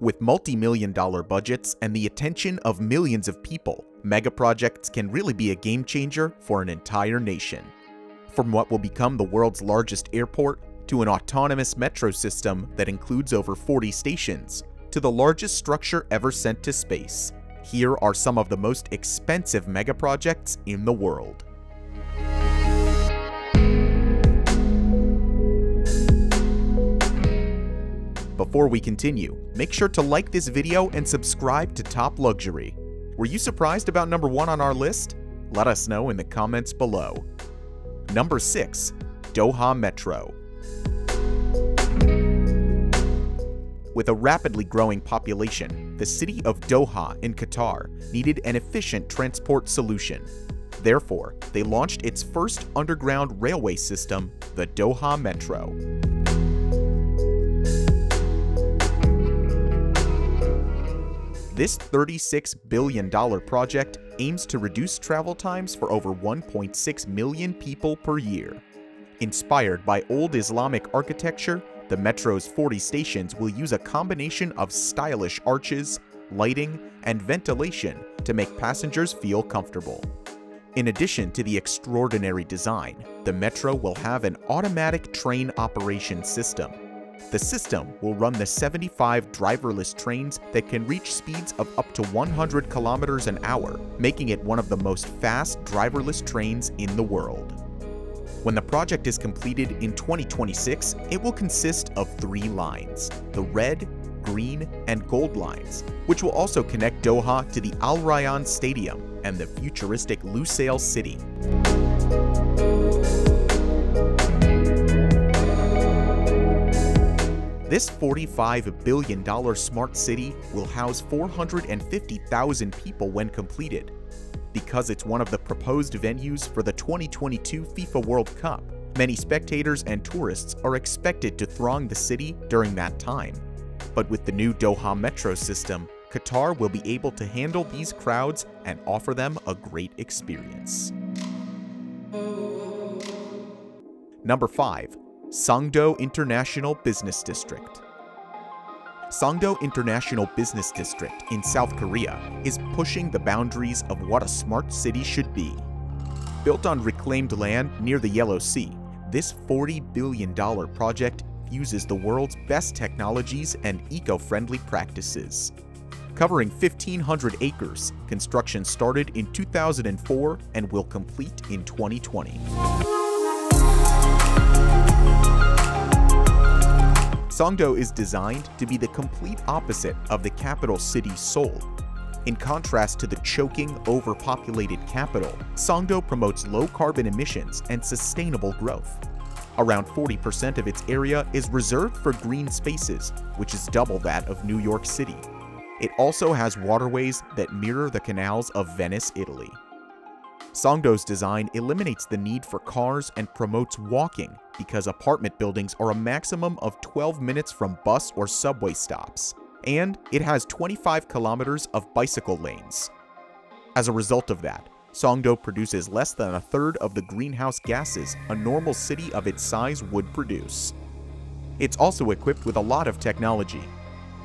With multi-million dollar budgets and the attention of millions of people, mega projects can really be a game changer for an entire nation. From what will become the world's largest airport, to an autonomous metro system that includes over 40 stations, to the largest structure ever sent to space, here are some of the most expensive mega projects in the world. Before we continue, make sure to like this video and subscribe to Top Luxury. Were you surprised about number 1 on our list? Let us know in the comments below. Number 6. Doha Metro With a rapidly growing population, the city of Doha in Qatar needed an efficient transport solution. Therefore, they launched its first underground railway system, the Doha Metro. This $36 billion project aims to reduce travel times for over 1.6 million people per year. Inspired by old Islamic architecture, the metro's 40 stations will use a combination of stylish arches, lighting, and ventilation to make passengers feel comfortable. In addition to the extraordinary design, the metro will have an automatic train operation system the system will run the 75 driverless trains that can reach speeds of up to 100 kilometers an hour, making it one of the most fast driverless trains in the world. When the project is completed in 2026, it will consist of three lines, the red, green, and gold lines, which will also connect Doha to the Al Rayyan Stadium and the futuristic Lusail City. This $45 billion smart city will house 450,000 people when completed. Because it's one of the proposed venues for the 2022 FIFA World Cup, many spectators and tourists are expected to throng the city during that time. But with the new Doha metro system, Qatar will be able to handle these crowds and offer them a great experience. Number 5. Songdo International Business District. Songdo International Business District in South Korea is pushing the boundaries of what a smart city should be. Built on reclaimed land near the Yellow Sea, this $40 billion project uses the world's best technologies and eco-friendly practices. Covering 1,500 acres, construction started in 2004 and will complete in 2020. Songdo is designed to be the complete opposite of the capital city Seoul. In contrast to the choking, overpopulated capital, Songdo promotes low carbon emissions and sustainable growth. Around 40% of its area is reserved for green spaces, which is double that of New York City. It also has waterways that mirror the canals of Venice, Italy. Songdo's design eliminates the need for cars and promotes walking because apartment buildings are a maximum of 12 minutes from bus or subway stops, and it has 25 kilometers of bicycle lanes. As a result of that, Songdo produces less than a third of the greenhouse gases a normal city of its size would produce. It's also equipped with a lot of technology.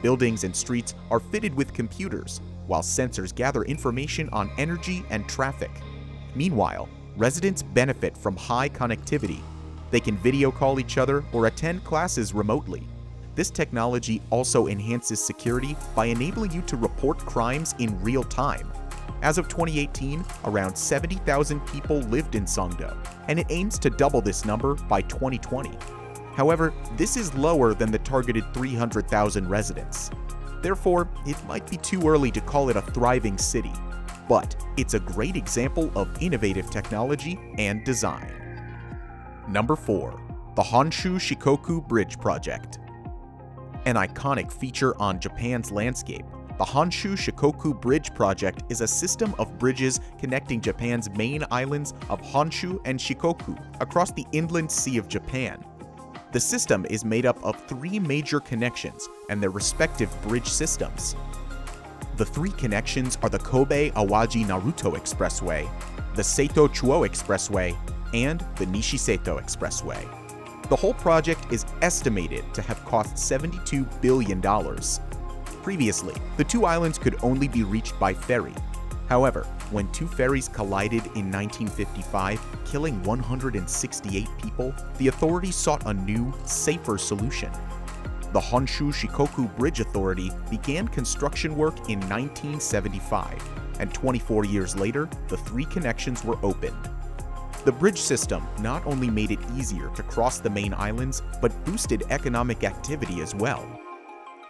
Buildings and streets are fitted with computers, while sensors gather information on energy and traffic. Meanwhile, residents benefit from high connectivity. They can video call each other or attend classes remotely. This technology also enhances security by enabling you to report crimes in real time. As of 2018, around 70,000 people lived in Songdo, and it aims to double this number by 2020. However, this is lower than the targeted 300,000 residents. Therefore, it might be too early to call it a thriving city but it's a great example of innovative technology and design. Number 4. The Honshu Shikoku Bridge Project An iconic feature on Japan's landscape, the Honshu Shikoku Bridge Project is a system of bridges connecting Japan's main islands of Honshu and Shikoku across the inland sea of Japan. The system is made up of three major connections and their respective bridge systems. The three connections are the Kobe Awaji Naruto Expressway, the Seto Chuo Expressway, and the Nishiseto Expressway. The whole project is estimated to have cost $72 billion. Previously, the two islands could only be reached by ferry. However, when two ferries collided in 1955, killing 168 people, the authorities sought a new, safer solution. The Honshu Shikoku Bridge Authority began construction work in 1975, and 24 years later, the three connections were opened. The bridge system not only made it easier to cross the main islands, but boosted economic activity as well.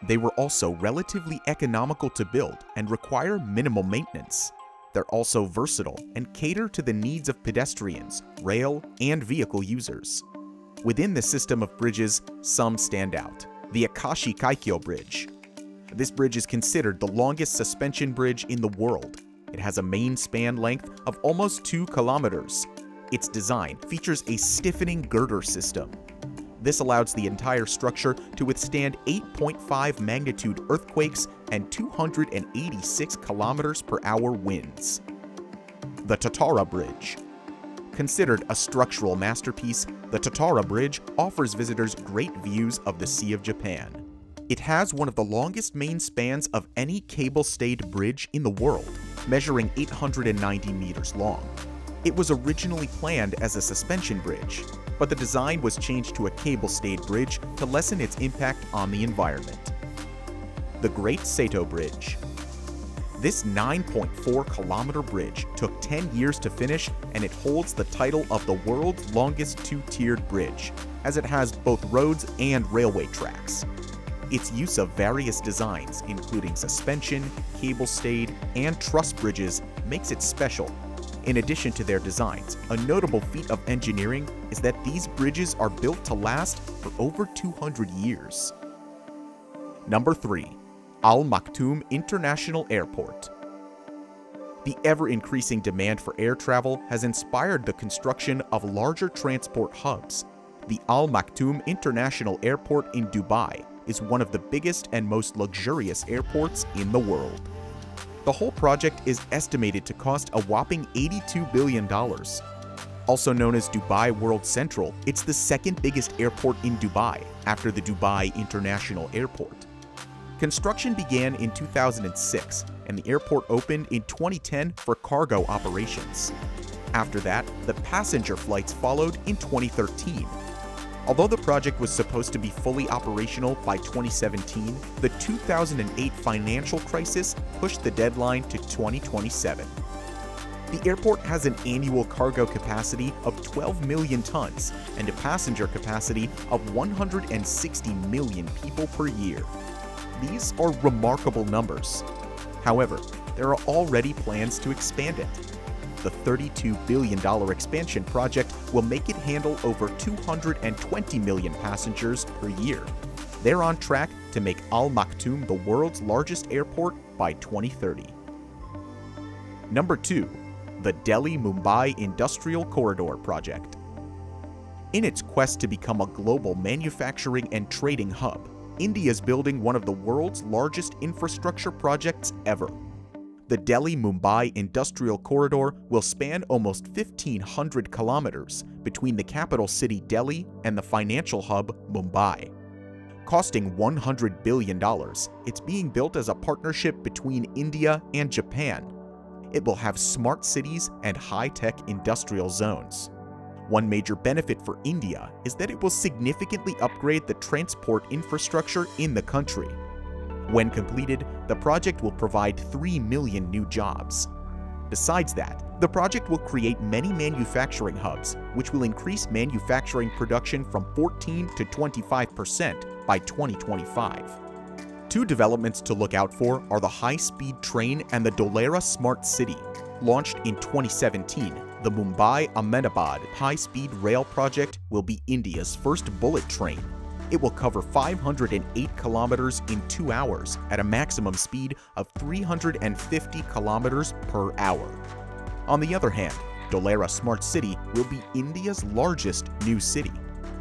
They were also relatively economical to build and require minimal maintenance. They're also versatile and cater to the needs of pedestrians, rail, and vehicle users. Within the system of bridges, some stand out. The Akashi Kaikyo Bridge. This bridge is considered the longest suspension bridge in the world. It has a main span length of almost 2 kilometers. Its design features a stiffening girder system, this allows the entire structure to withstand 8.5 magnitude earthquakes and 286 kilometers per hour winds. The Tatara Bridge Considered a structural masterpiece, the Tatara Bridge offers visitors great views of the Sea of Japan. It has one of the longest main spans of any cable-stayed bridge in the world, measuring 890 meters long. It was originally planned as a suspension bridge, but the design was changed to a cable-stayed bridge to lessen its impact on the environment. The Great Seto Bridge This 9.4 kilometer bridge took 10 years to finish and it holds the title of the world's longest two-tiered bridge, as it has both roads and railway tracks. Its use of various designs, including suspension, cable-stayed, and truss bridges, makes it special in addition to their designs, a notable feat of engineering is that these bridges are built to last for over 200 years. Number 3. Al Maktoum International Airport The ever-increasing demand for air travel has inspired the construction of larger transport hubs. The Al Maktoum International Airport in Dubai is one of the biggest and most luxurious airports in the world. The whole project is estimated to cost a whopping $82 billion. Also known as Dubai World Central, it's the second biggest airport in Dubai after the Dubai International Airport. Construction began in 2006 and the airport opened in 2010 for cargo operations. After that, the passenger flights followed in 2013 Although the project was supposed to be fully operational by 2017, the 2008 financial crisis pushed the deadline to 2027. The airport has an annual cargo capacity of 12 million tons and a passenger capacity of 160 million people per year. These are remarkable numbers. However, there are already plans to expand it the $32 billion expansion project will make it handle over 220 million passengers per year. They're on track to make Al Maktoum the world's largest airport by 2030. Number 2. The Delhi-Mumbai Industrial Corridor Project In its quest to become a global manufacturing and trading hub, India is building one of the world's largest infrastructure projects ever the Delhi-Mumbai Industrial Corridor will span almost 1,500 kilometers between the capital city Delhi and the financial hub Mumbai. Costing $100 billion, it's being built as a partnership between India and Japan. It will have smart cities and high-tech industrial zones. One major benefit for India is that it will significantly upgrade the transport infrastructure in the country, when completed, the project will provide 3 million new jobs. Besides that, the project will create many manufacturing hubs, which will increase manufacturing production from 14 to 25% by 2025. Two developments to look out for are the high-speed train and the Dholera Smart City. Launched in 2017, the Mumbai-Ahmedabad high-speed rail project will be India's first bullet train it will cover 508 kilometers in two hours at a maximum speed of 350 kilometers per hour. On the other hand, Dholera Smart City will be India's largest new city.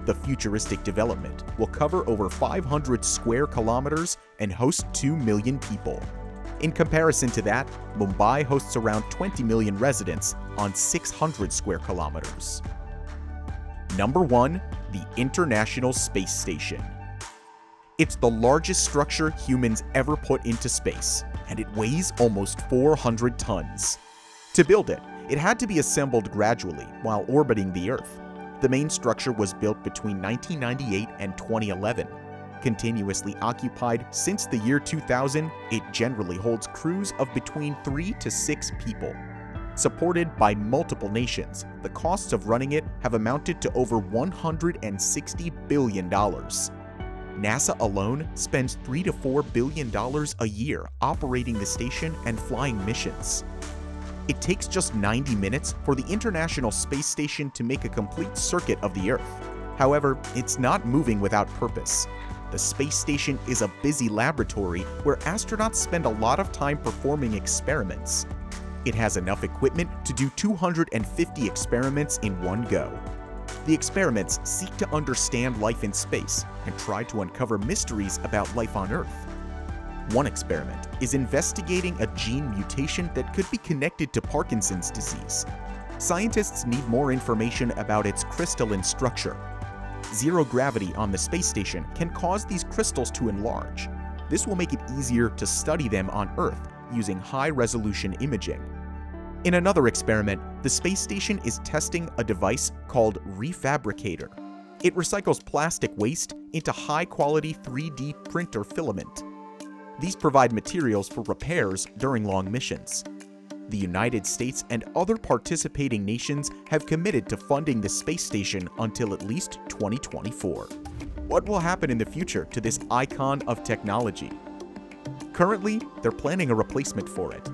The futuristic development will cover over 500 square kilometers and host 2 million people. In comparison to that, Mumbai hosts around 20 million residents on 600 square kilometers. Number 1. The International Space Station It's the largest structure humans ever put into space, and it weighs almost 400 tons. To build it, it had to be assembled gradually while orbiting the Earth. The main structure was built between 1998 and 2011. Continuously occupied since the year 2000, it generally holds crews of between 3 to 6 people. Supported by multiple nations, the costs of running it have amounted to over $160 billion. NASA alone spends 3 to 4 billion dollars a year operating the station and flying missions. It takes just 90 minutes for the International Space Station to make a complete circuit of the Earth. However, it's not moving without purpose. The space station is a busy laboratory where astronauts spend a lot of time performing experiments. It has enough equipment to do 250 experiments in one go. The experiments seek to understand life in space and try to uncover mysteries about life on Earth. One experiment is investigating a gene mutation that could be connected to Parkinson's disease. Scientists need more information about its crystalline structure. Zero gravity on the space station can cause these crystals to enlarge. This will make it easier to study them on Earth using high-resolution imaging. In another experiment, the space station is testing a device called Refabricator. It recycles plastic waste into high-quality 3D printer filament. These provide materials for repairs during long missions. The United States and other participating nations have committed to funding the space station until at least 2024. What will happen in the future to this icon of technology? Currently, they're planning a replacement for it.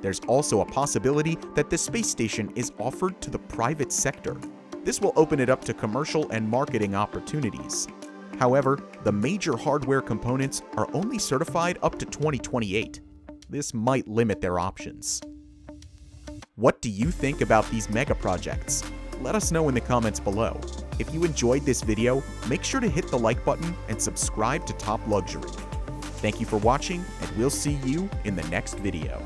There's also a possibility that the space station is offered to the private sector. This will open it up to commercial and marketing opportunities. However, the major hardware components are only certified up to 2028. This might limit their options. What do you think about these mega projects? Let us know in the comments below. If you enjoyed this video, make sure to hit the like button and subscribe to Top Luxury. Thank you for watching, and we'll see you in the next video.